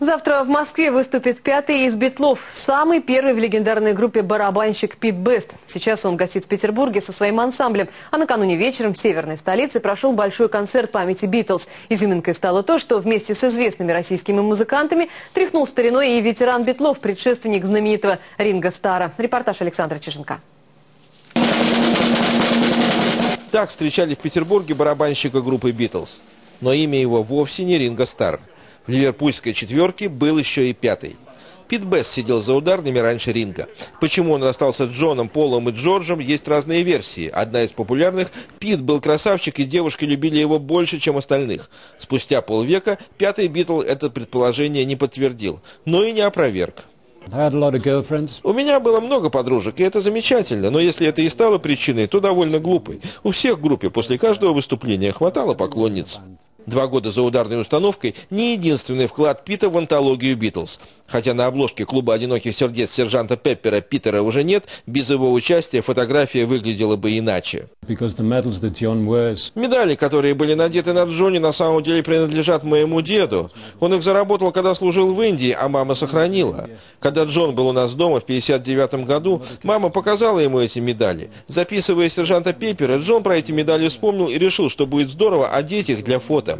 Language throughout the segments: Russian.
Завтра в Москве выступит пятый из Битлов, самый первый в легендарной группе барабанщик Пит Бест. Сейчас он гостит в Петербурге со своим ансамблем, а накануне вечером в северной столице прошел большой концерт памяти Битлз. Изюминкой стало то, что вместе с известными российскими музыкантами тряхнул стариной и ветеран Битлов, предшественник знаменитого Ринга Стара. Репортаж Александра Чиженка. Так встречали в Петербурге барабанщика группы «Битлз». Но имя его вовсе не Ринго Стар. В ливерпульской четверке был еще и пятый. Пит Бесс сидел за ударными раньше ринга. Почему он расстался с Джоном, Полом и Джорджем, есть разные версии. Одна из популярных – Пит был красавчик, и девушки любили его больше, чем остальных. Спустя полвека пятый Битл это предположение не подтвердил, но и не опроверг. У меня было много подружек, и это замечательно, но если это и стало причиной, то довольно глупой. У всех в группе после каждого выступления хватало поклонниц. Два года за ударной установкой – не единственный вклад Пита в антологию «Битлз». Хотя на обложке клуба «Одиноких сердец» сержанта Пеппера Питера уже нет, без его участия фотография выглядела бы иначе. Медали, которые были надеты на Джонни, на самом деле принадлежат моему деду. Он их заработал, когда служил в Индии, а мама сохранила. Когда Джон был у нас дома в 59 году, мама показала ему эти медали. Записывая сержанта Пеппера, Джон про эти медали вспомнил и решил, что будет здорово одеть их для фото.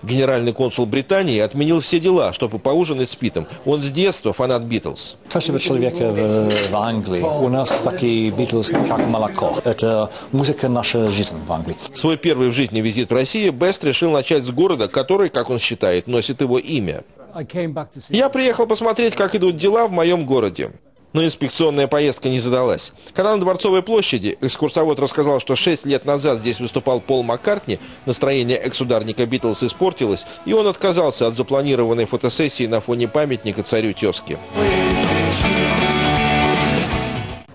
Генеральный консул Британии отменил все дела, чтобы поужинать с Питом. Он с детства фанат Битлз. Каждого человека в, в Англии у нас такие Битлз, как молоко. Это музыка наша жизнь в Англии. Свой первый в жизни визит в Россию Бест решил начать с города, который, как он считает, носит его имя. Я приехал посмотреть, как идут дела в моем городе. Но инспекционная поездка не задалась. Когда на Дворцовой площади экскурсовод рассказал, что 6 лет назад здесь выступал Пол Маккартни, настроение экс-ударника Битлз испортилось, и он отказался от запланированной фотосессии на фоне памятника царю тезки.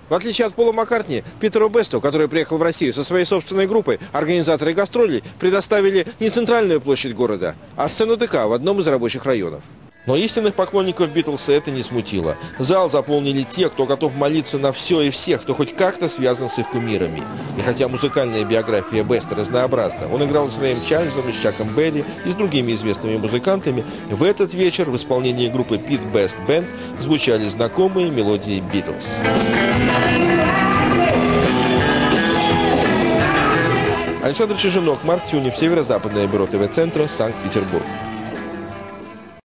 В отличие от Пола Маккартни, Питеру Бесту, который приехал в Россию со своей собственной группой, организаторы гастролей предоставили не центральную площадь города, а сцену ДК в одном из рабочих районов. Но истинных поклонников Битлса это не смутило. Зал заполнили те, кто готов молиться на все и всех, кто хоть как-то связан с их кумирами. И хотя музыкальная биография Беста разнообразна, он играл с Рэем Чарльзом, с Чаком Белли и с другими известными музыкантами, в этот вечер в исполнении группы Pit Best Band звучали знакомые мелодии Битлз. Александр Чижинок, Марк Тюнев, Северо-Западное бюро ТВ-центра, Санкт-Петербург.